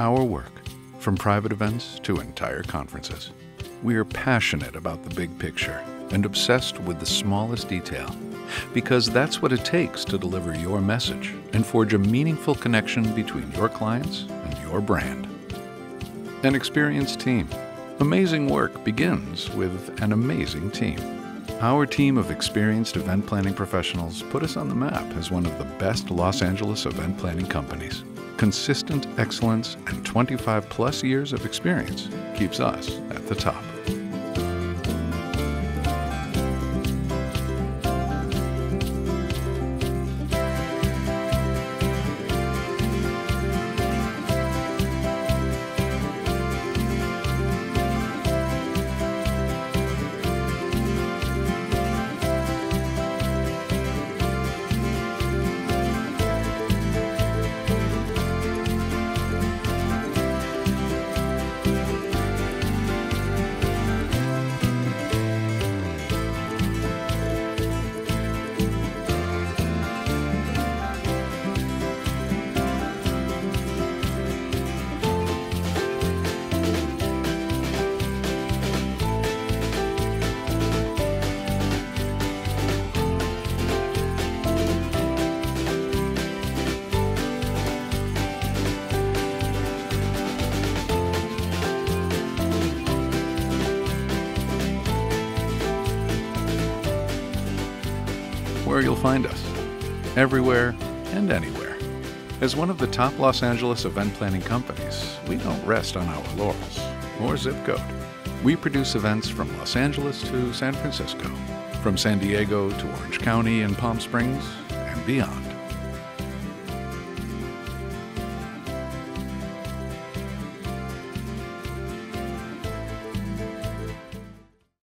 our work, from private events to entire conferences. We are passionate about the big picture and obsessed with the smallest detail because that's what it takes to deliver your message and forge a meaningful connection between your clients and your brand. An experienced team. Amazing work begins with an amazing team. Our team of experienced event planning professionals put us on the map as one of the best Los Angeles event planning companies. Consistent excellence and 25 plus years of experience keeps us at the top. Where you'll find us everywhere and anywhere. As one of the top Los Angeles event planning companies, we don't rest on our laurels or zip code. We produce events from Los Angeles to San Francisco, from San Diego to Orange County and Palm Springs, and beyond.